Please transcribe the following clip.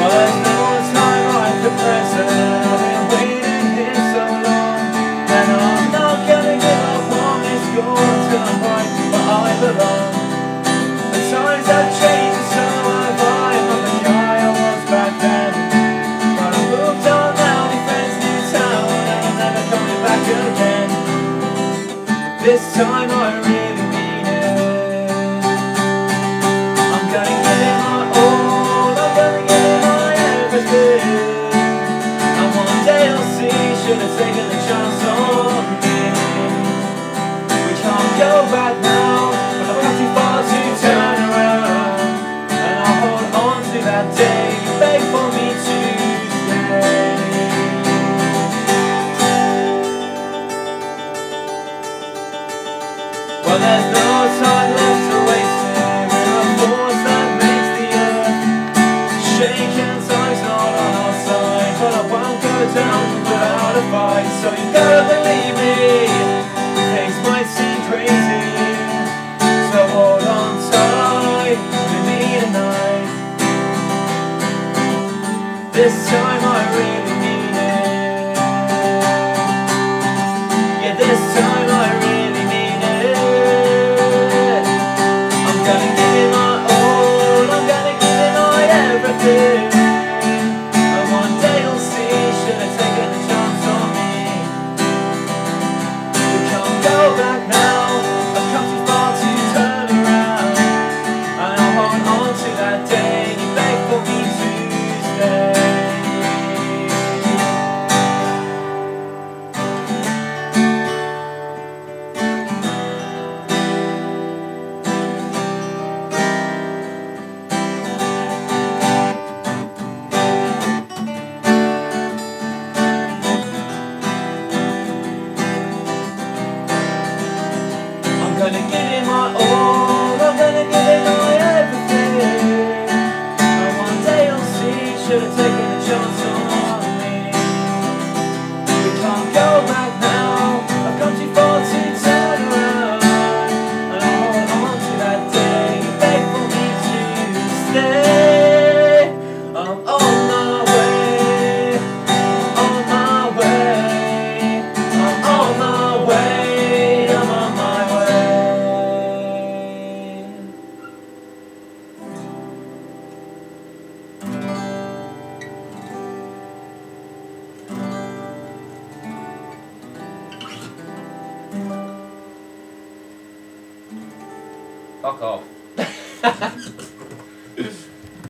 But time I've been waiting here so long. And I'm not gonna give up on this goal I'm where I belong. The times have changed. So I Not the guy I was back then. But I moved on now, new town And I'm never coming back again. This time Back now. But I've got too far to turn around. And I hold on to that day You beg for me to. Stay Well there's this time. Fuck off.